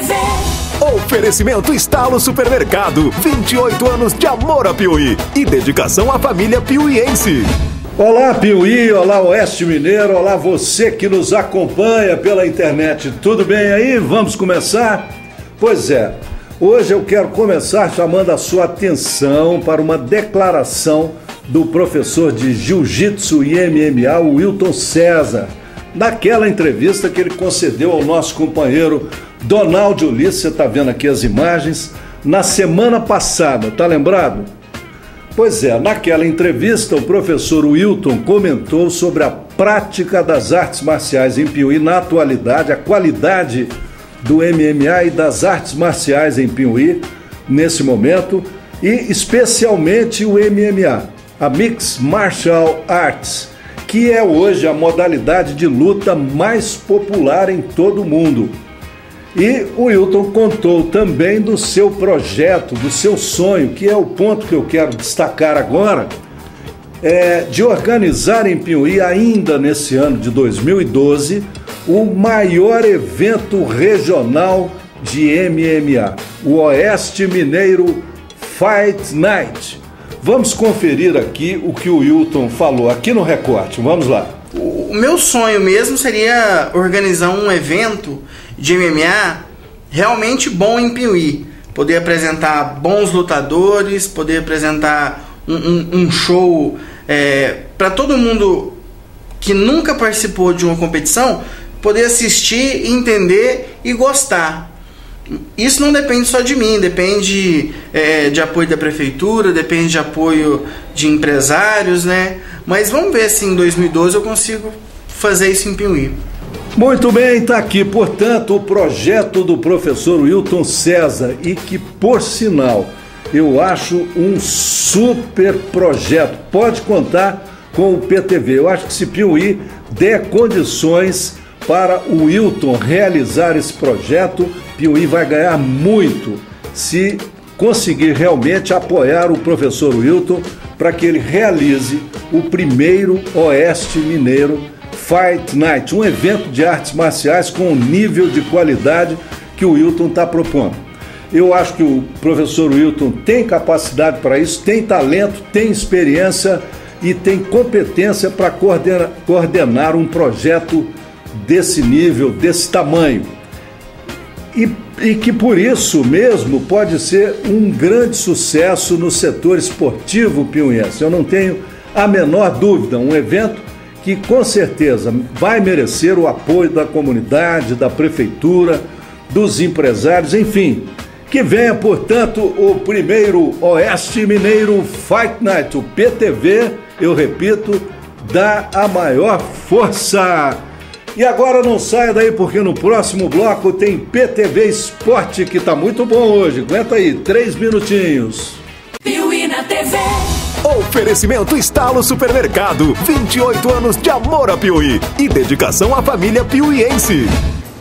TV. Oferecimento Estalo Supermercado. 28 anos de amor a Piuí e dedicação à família piuiense. Olá, Piuí, olá, Oeste Mineiro, olá, você que nos acompanha pela internet. Tudo bem aí? Vamos começar? Pois é, hoje eu quero começar chamando a sua atenção para uma declaração do professor de Jiu-Jitsu e MMA, Wilton César, naquela entrevista que ele concedeu ao nosso companheiro Donaldo Ulisses, você está vendo aqui as imagens, na semana passada, tá lembrado? Pois é, naquela entrevista o professor Wilton comentou sobre a prática das artes marciais em Piuí na atualidade, a qualidade do MMA e das artes marciais em Piuí nesse momento e especialmente o MMA, a Mixed Martial Arts, que é hoje a modalidade de luta mais popular em todo o mundo. E o Wilton contou também do seu projeto, do seu sonho, que é o ponto que eu quero destacar agora, é de organizar em Piuí, ainda nesse ano de 2012, o maior evento regional de MMA, o Oeste Mineiro Fight Night. Vamos conferir aqui o que o Wilton falou aqui no recorte. Vamos lá. O meu sonho mesmo seria organizar um evento de MMA realmente bom em Piuí. Poder apresentar bons lutadores, poder apresentar um, um, um show é, para todo mundo que nunca participou de uma competição poder assistir, entender e gostar. Isso não depende só de mim, depende é, de apoio da prefeitura, depende de apoio de empresários, né? Mas vamos ver se em 2012 eu consigo fazer isso em Piuí. Muito bem, está aqui, portanto, o projeto do professor Wilton César e que, por sinal, eu acho um super projeto. Pode contar com o PTV. Eu acho que se Piuí der condições para o Wilton realizar esse projeto, Piuí vai ganhar muito se conseguir realmente apoiar o professor Wilton para que ele realize o primeiro Oeste Mineiro Fight Night, um evento de artes marciais com o nível de qualidade que o Wilton está propondo. Eu acho que o professor Wilton tem capacidade para isso, tem talento, tem experiência e tem competência para coordenar, coordenar um projeto desse nível, desse tamanho. E, e, que por isso mesmo pode ser um grande sucesso no setor esportivo piuiense. Eu não tenho a menor dúvida. Um evento que com certeza vai merecer o apoio da comunidade, da prefeitura, dos empresários, enfim. Que venha, portanto, o primeiro Oeste Mineiro Fight Night, o PTV, eu repito, dá a maior força. E agora não saia daí, porque no próximo bloco tem PTV Esporte, que tá muito bom hoje. Aguenta aí, três minutinhos. Piuí na TV. Oferecimento Estalo Supermercado. 28 anos de amor a Piuí e dedicação à família piuiense.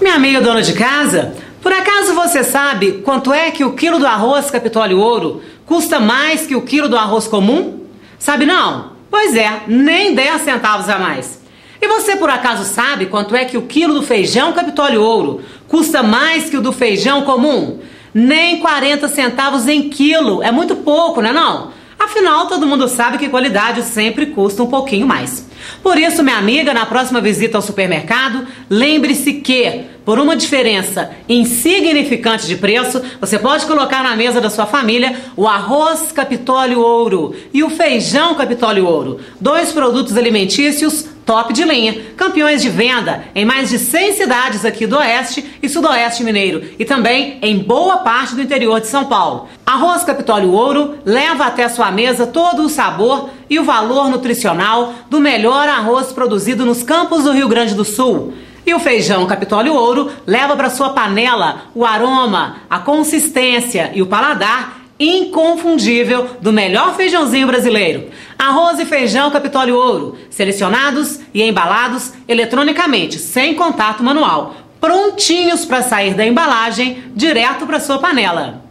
Minha amiga dona de casa, por acaso você sabe quanto é que o quilo do arroz Capitólio Ouro custa mais que o quilo do arroz comum? Sabe não? Pois é, nem 10 centavos a mais. E você por acaso sabe quanto é que o quilo do feijão Capitólio Ouro custa mais que o do feijão comum? Nem 40 centavos em quilo. É muito pouco, não é não? Afinal, todo mundo sabe que qualidade sempre custa um pouquinho mais. Por isso, minha amiga, na próxima visita ao supermercado, lembre-se que, por uma diferença insignificante de preço, você pode colocar na mesa da sua família o arroz Capitólio Ouro e o feijão Capitólio Ouro, dois produtos alimentícios top de linha, campeões de venda em mais de 100 cidades aqui do Oeste e Sudoeste Mineiro e também em boa parte do interior de São Paulo. Arroz Capitólio Ouro leva até sua mesa todo o sabor e o valor nutricional do melhor arroz produzido nos campos do Rio Grande do Sul. E o feijão Capitólio Ouro leva para sua panela o aroma, a consistência e o paladar inconfundível do melhor feijãozinho brasileiro. Arroz e feijão Capitólio Ouro, selecionados e embalados eletronicamente, sem contato manual, prontinhos para sair da embalagem direto para sua panela.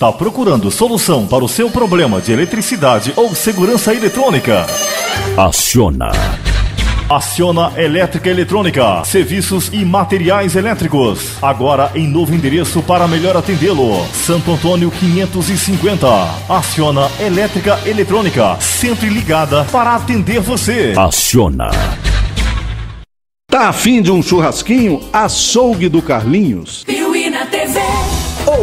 Está procurando solução para o seu problema de eletricidade ou segurança eletrônica? Aciona. Aciona Elétrica Eletrônica, serviços e materiais elétricos. Agora em novo endereço para melhor atendê-lo. Santo Antônio 550. Aciona Elétrica Eletrônica, sempre ligada para atender você. Aciona. Tá afim de um churrasquinho? Açougue do Carlinhos.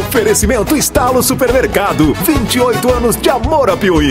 Oferecimento Estalo Supermercado. 28 anos de amor a Piuí.